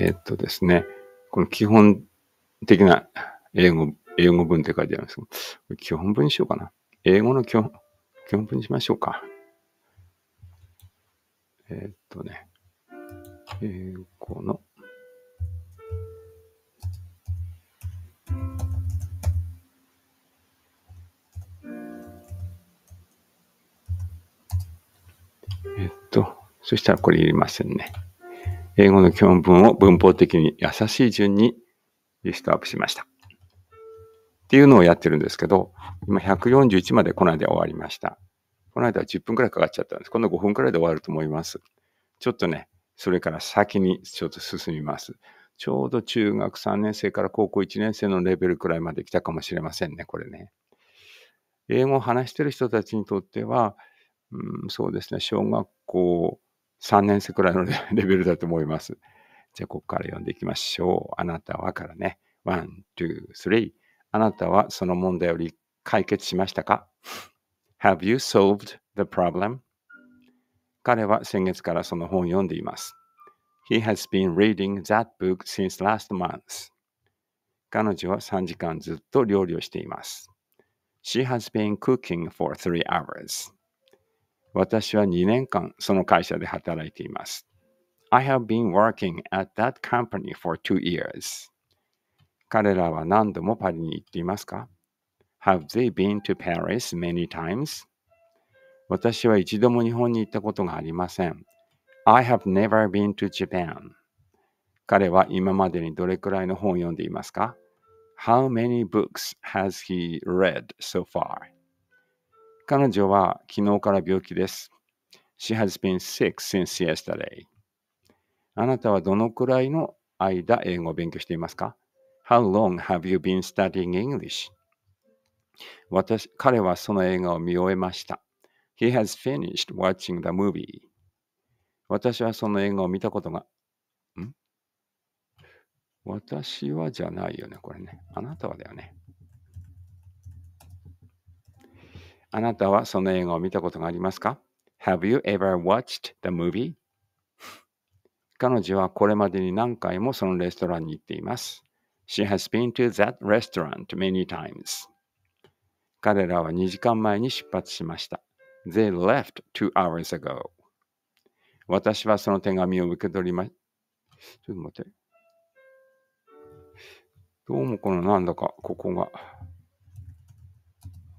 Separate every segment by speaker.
Speaker 1: えー、っとですね、この基本的な英語、英語文って書いてあるんですけど、基本文にしようかな。英語の基本、基本文にしましょうか。えー、っとね、英語の、えっと、そしたらこれいりませんね。英語の基本文を文法的に優しい順にリストアップしました。っていうのをやってるんですけど、今141までこの間終わりました。この間は10分くらいかかっちゃったんです。今度5分くらいで終わると思います。ちょっとね、それから先にちょっと進みます。ちょうど中学3年生から高校1年生のレベルくらいまで来たかもしれませんね、これね。英語を話してる人たちにとっては、うん、そうですね、小学校3年生くらいのレベルだと思います。じゃ、ここから読んでいきましょう。あなたはからね。1,2,3、あなたはその問題を解決しましたか ?Have you solved the problem? 彼は先月からその本を読んでいます。He has been reading that book since last month. 彼女は3時間ずっと料理をしています。She has been cooking for hours. 私は2年間その会社で働いています。I have been working at that company for two years. 彼らは何度もパリに行っていますか ?Have they been to Paris many times? 私は一度も日本に行ったことがありません。I have never been to Japan. 彼は今までにどれくらいの本を読んでいますか ?How many books has he read so far? 彼女は昨日から病気です。She has been sick since yesterday. あなたはどのくらいの間英語を勉強していますか ?How long have you been studying English? 私彼はその映画を見終えました。He has finished watching the movie. 私はその映画を見たことが、ん私はじゃないよね、これね。あなたはだよね。あなたはその映画を見たことがありますか ?Have you ever watched the movie? 彼女はこれまでに何回もそのレストランに行っています。She has been to that restaurant many times. 彼らは2時間前に出発しました。They left two hours ago. 私はその手紙を受け取りま、ちょっと待って。どうもこのなんだか、ここが。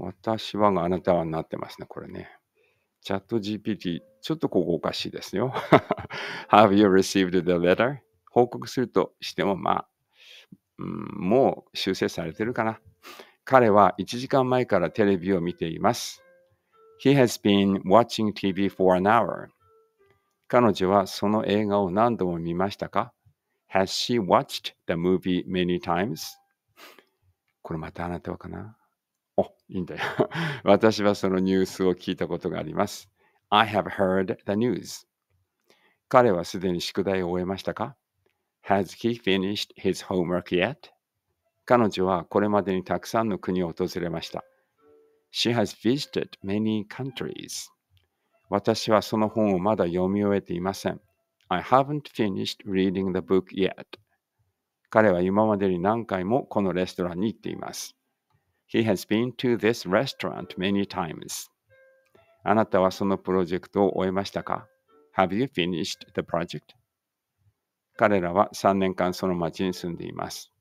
Speaker 1: 私はがあなたはなってますね、これね。チャット GPT、ちょっとここおかしいですよ。Have you received the letter? 報告するとしても、まあ、うん、もう修正されてるかな。彼は1時間前からテレビを見ています。He has been watching TV for an hour. 彼女はその映画を何度も見ましたか ?Has she watched the movie many times? これまたあなたはかな、いいんだよ。私はそのニュースを聞いたことがあります。I have heard the news. 彼はすでに宿題を終えましたか ?Has he finished his homework yet? 彼女はこれまでにたくさんの国を訪れました。She has visited many countries. 私はその本をまだ読み終えていません。I haven't finished reading the book yet. 彼は今までに何回もこのレストランに行っています。He has been to this restaurant many times. あなたはそのプロジェクトを終えましたか ?Have you finished the project? 彼らは3年間その町に住んでいます。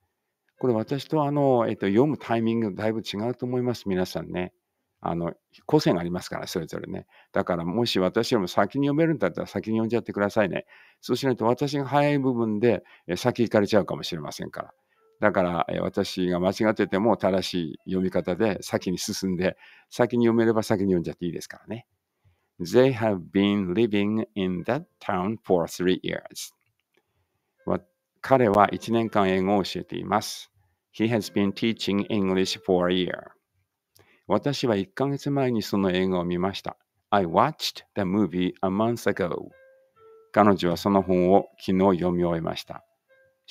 Speaker 1: これ私とあの、えっと、読むタイミングだいぶ違うと思います、皆さんね。あの、個性がありますから、それぞれね。だから、もし私よりも先に読めるんだったら先に読んじゃってくださいね。そうしないと私が早い部分で先行かれちゃうかもしれませんから。だから、私が間違ってても正しい読み方で先に進んで、先に読めれば先に読んじゃっていいですからね。They have been living in that town for three years. 彼は1年間英語を教えています。He has been teaching English for a year. 私は1ヶ月前にその映画を見ました。I watched the movie a month ago. 彼女はその本を昨日読み終えました。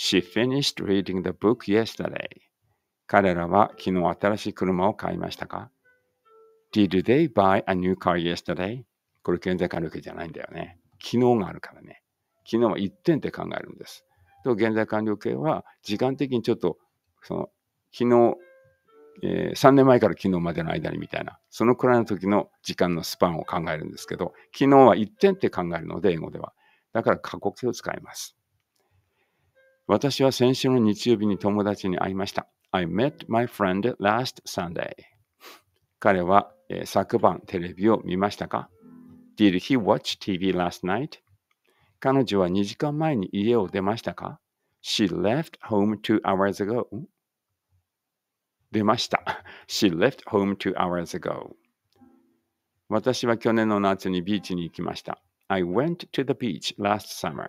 Speaker 1: She finished reading the book yesterday. 彼らは昨日新しい車を買いましたか ?Did they buy a new car yesterday? これ現在完了形じゃないんだよね。昨日があるからね。昨日は1点って考えるんです。と現在完了形は時間的にちょっとその昨日、えー、3年前から昨日までの間にみたいなそのくらいの時の時間のスパンを考えるんですけど昨日は1点って考えるので英語ではだから過去形を使います私は先週の日曜日に友達に会いました I met my friend last Sunday 彼は、えー、昨晩テレビを見ましたか Did he watch TV last night? 彼女は2時間前に家を出ましたか ?She left home two hours ago. 出ました。She left home two hours ago. 私は去年の夏にビーチに行きました。I went to the beach last summer.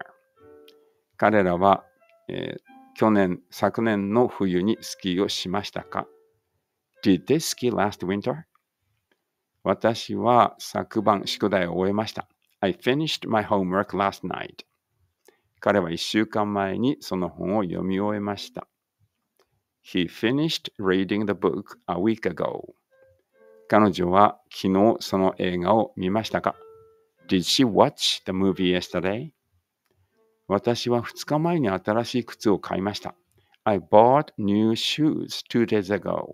Speaker 1: 彼らは、えー、去年、昨年の冬にスキーをしましたか ?Did they ski last winter? 私は昨晩宿題を終えました。I finished my homework last night. 彼は一週間前にその本を読み終えました。He finished reading the book a week ago. 彼女は昨日その映画を見ましたか ?Did she watch the movie yesterday? 私は2日前に新しい靴を買いました。I bought new shoes two days ago.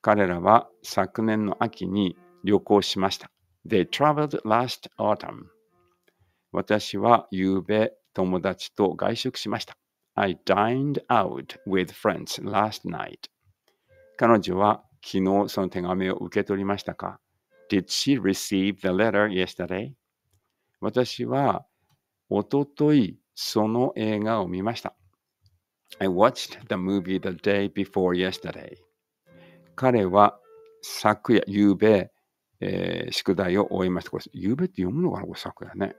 Speaker 1: 彼らは昨年の秋に旅行しました。They traveled last autumn. 私は夕べ友達と外食しました。I dined out with friends last night. 彼女は昨日その手紙を受け取りましたか ?Did she receive the letter yesterday? 私はおとといその映画を見ました。I watched the movie the day before yesterday. 彼は昨夜、夕べ、えー、宿題を終えました。これ、夕べって読むのかな？これ、昨夜ね。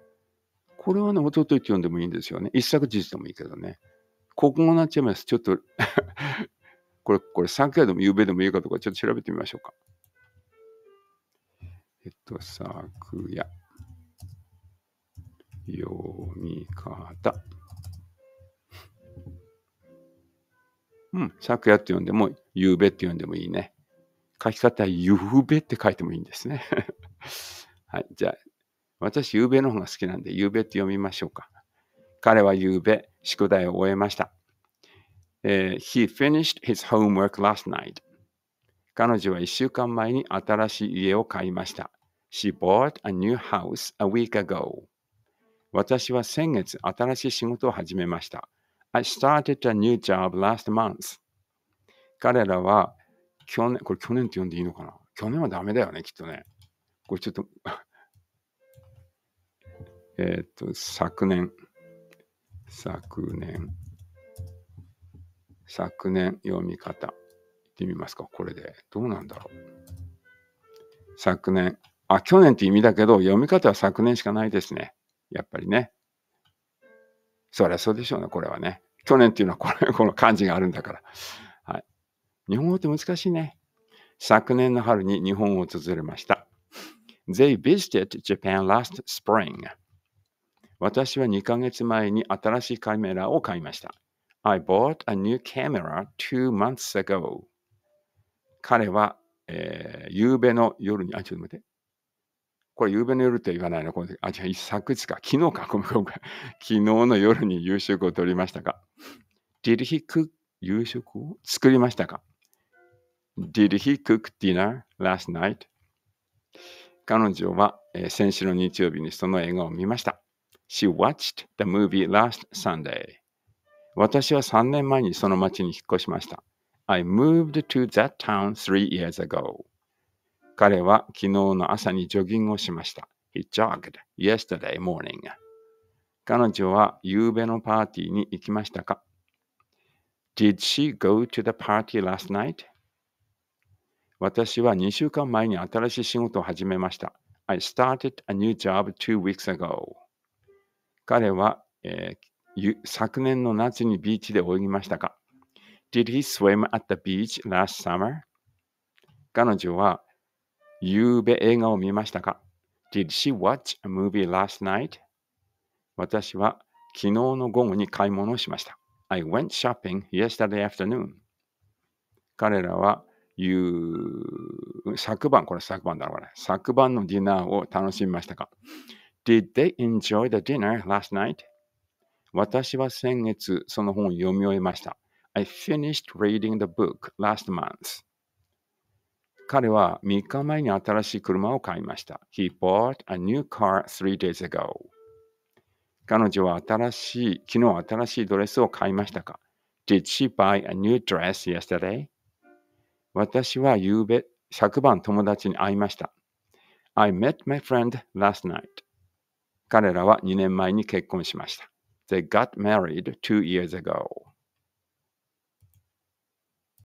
Speaker 1: これはね、おとといって読んでもいいんですよね。一昨日でもいいけどね。ここになっちゃいます。ちょっと これ、これ、昨夜でも夕べでもいいかとか、ちょっと調べてみましょうか。えっと、昨夜。読み方。うん、昨夜って読んでも、夕べって読んでもいいね。書き方はゆうべって書いてもいいんですね。はい。じゃあ、私、ゆうべの方が好きなんで、ゆうべって読みましょうか。彼はゆうべ、宿題を終えました。えー、he finished his homework last night. 彼女は一週間前に新しい家を買いました。She bought a new house a week ago. 私は先月新しい仕事を始めました。I started a new job last month. 彼らは去年、これ去年って読んでいいのかな？去年はダメだよね、きっとね。これちょっと えっと、昨年、昨年、昨年読み方。ってみますか、これで。どうなんだろう。昨年。あ、去年って意味だけど、読み方は昨年しかないですね。やっぱりね。そりゃそうでしょうね、これはね。去年っていうのはこれ、この漢字があるんだから。はい日本語って難しいね。昨年の春に日本を訪れました。They visited Japan last spring. 私は2ヶ月前に新しいカメラを買いました。I bought a new camera two months ago. 彼は、えー、夕べの夜に、あ、ちょっと待って。これ、夕べの夜って言わないの？これあ、じゃあ、昨日か。昨日か。ごめんごめん。昨日の夜に夕食を取りましたか ?Did he cook 夕食を作りましたか？Did he cook dinner last night? 彼女は、えー、先週の日曜日にその映画を見ました。She watched the movie last Sunday. 私は3年前にその町に引っ越しました。I moved to that town three years ago. 彼は昨日の朝にジョギングをしました。He jogged yesterday morning. 彼女は夕べのパーティーに行きましたか Did she go to the party last night? 私は2週間前に新しい仕事を始めました。I started a new job two weeks ago. 彼は、えー、昨年の夏にビーチで泳ぎましたか ?Did he swim at the beach last summer? 彼女は夕べ映画を見ましたか ?Did she watch a movie last night? 私は昨日の午後に買い物をしました。I went shopping yesterday afternoon. 彼らは昨晩、これ昨晩だろうね。昨晩のディナーを楽しみましたか ?Did they enjoy the dinner last night? 私は先月その本を読み終えました。I finished reading the book last month. 彼は3日前に新しい車を買いました。He bought a new car three days ago. 彼女は新しい、昨日新しいドレスを買いましたか ?Did she buy a new dress yesterday? 私は夕べ、昨晩友達に会いました。I met my friend last night. 彼らは2年前に結婚しました。They got married two years ago.